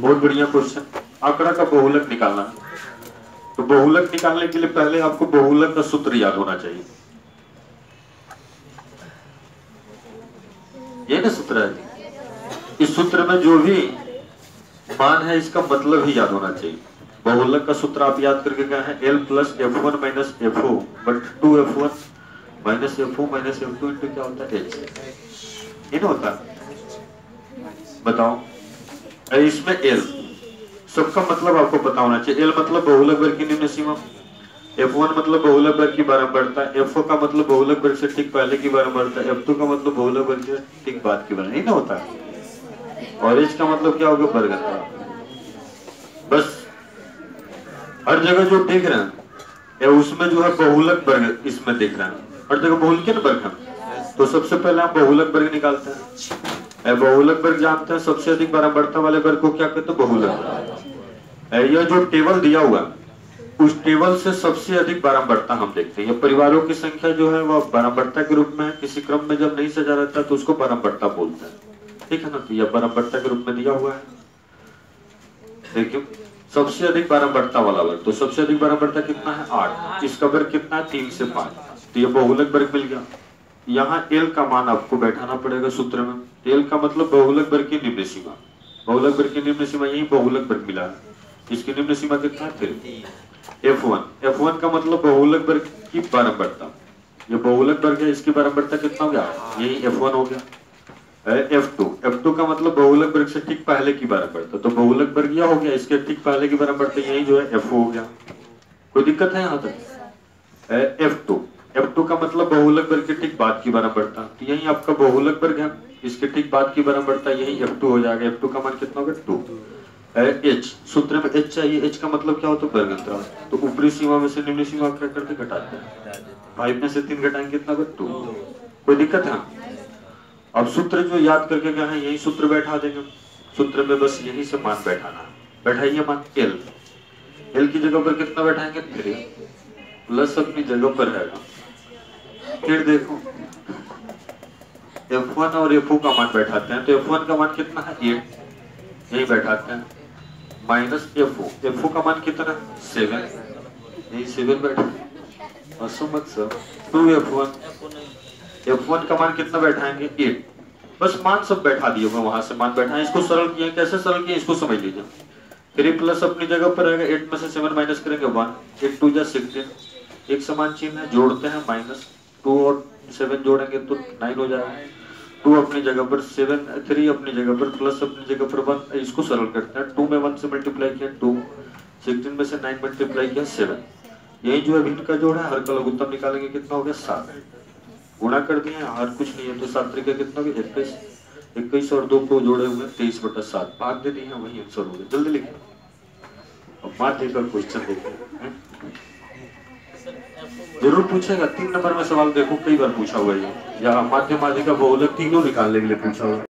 बहुत बढ़िया क्वेश्चन आंकड़ा का बहुलक निकालना. है तो बहुलक निकालने के लिए पहले आपको बहुलक का सूत्र याद होना चाहिए. ये ना सूत्र है? इस सूत्र में जो भी मान है, इसका मतलब ही याद होना चाहिए. बहुलक का सूत्र आप याद करके गए हैं L plus F one minus F O but two F one minus F O minus F two into क्या होता है? एच ये ना होता? बताओ. इसमें एल सबका मतलब आपको पता होना चाहिए। एल मतलब बहुलक वर्ग की निम्न सीमा। एफ़ वन मतलब बहुलक वर्ग की बारंबारता। एफ़ का मतलब बहुलक वर्ग से ठीक पहले की बारंबारता। एफ़ टू का मतलब बहुलक वर्ग से ठीक बाद की बारंबारता। नहीं ना होता। और एच का मतलब क्या होगा वर्ग बस। हर जगह जो देख रहे हैं, या उसमें जो है बहुलक वर्ग इसमें देख रहे हैं। हर जगह बहुलक वर्ग है तो सबसे पहले हम बहुलक वर्ग निकालते हैं। बहुलक वर्ग जानते हैं, सबसे अधिक बारंबारता वाले वर्ग को क्या कहते हैं, बहुलक। यह जो टेबल दिया हुआ उस टेबल से सबसे अधिक बारंबारता हम देखते हैं। परिवारों की संख्या जो है वह बारंबारता के रूप में, किसी क्रम में जब नहीं सजा रहता तो उसको बारंबारता बोलते हैं। ठीक है ना? तो यह बारंबारता के रूप में दिया हुआ है। देखिए, सबसे अधिक बारंबारता वाला वर्ग तो सबसे अधिक बारंबारता कितना है? आठ। इसका वर्ग कितना है? तीन से पाँच। तो यह बहुलक वर्ग मिल गया। यहाँ एल का मान आपको बैठाना पड़ेगा सूत्र में। एल का मतलब बहुलक वर्ग की निम्न सीमा। बहुलक वर्ग की निम्न सीमा यही बहुलक वर्ग मिला। है इसकी निम्न सीमा कितना फिर। एफ़ वन एफ़ वन का मतलब बहुलक वर्ग की बारंबारता ये बहुलक वर्ग है, इसकी बारंबारता कितना हो गया? यही एफ़ वन हो गया। एफ़ टू एफ़ टू का मतलब बहुलक वर्ग से ठीक पहले की बारंबारता तो बहुलक वर्ग यह हो गया, इसके ठीक पहले की बारंबारता यही जो है एफ़ हो गया। कोई दिक्कत है यहाँ तक? एफ़ टू एफ़ टू का मतलब बहुलक वर्ग के ठीक बाद की बारंबारता तो यही आपका बहुलक वर्ग है। इसके ठीक बाद की बारंबारता यही एफ़ टू हो जाएगा। एफ़ टू का मान कितना होगा? टू एच सूत्र में एच चाहिए एच का मतलब क्या होता है वर्ग तो ऊपरी सीमा में से निम्न सीमा क्या करते? घटाते हैं। फाइव में से तीन घटाएँगे, कितना होगा? टू कोई दिक्कत है? अब सूत्र जो याद करके गए हैं, यही सूत्र बैठा देंगे सूत्र में बस यही से मान बैठाना बैठाइए मान एल एल की जगह पर कितना बैठाएँगे? थ्री प्लस अपनी जगह पर रहेगा फिर देखो। F1 और F2 का मान बैठाते हैं तो F1 का मान कितना है? एट यही बैठाते हैं। माइनस F4 F4 का मान कितना सेवन यही सेवन बैठा मत सर। टू F1 F1 का मान कितना बैठाएँगे? एट बस मान सब बैठा दिए हुए वहाँ से मान बैठा इसको सरल किया कैसे सरल किया इसको समझ लीजिए। थ्री प्लस अपनी जगह पर रहेगा एट में से सेवन माइनस करेंगे वन एट टू जा सिक्सटीन एक समान चिन्ह है, जोड़ते हैं माइनस टू और सेवन जोड़ेंगे तो नाइन हो जाएगा। टू अपनी जगह पर सेवन, थ्री अपनी जगह पर, प्लस अपनी जगह पर वन, इसको सरल करते हैं। टू में वन से मल्टीप्लाई किया, टू। सिक्सटीन में से नाइन मल्टीप्लाई किया, सेवन। यही जो है भिन्न का जोड़ है, हर का लघुत्तम निकालेंगे, कितना हो गया? सात। गुणा कर दिए, हर कुछ नहीं है तो सात तरीके कितना हो इक्कीस। इक्कीस और दो को जोड़े हुए, तेईस बटा सात। भाग दे दिए वही आंसर हो गया। जल्दी लिखिए। अब माध्य का क्वेश्चन देखिए। ज़रूर पूछेगा। तीन नंबर में सवाल देखो, कई बार पूछा हुआ है या। माध्यम आदि का बहुलक तीनों निकालने के लिए पूछा हुआ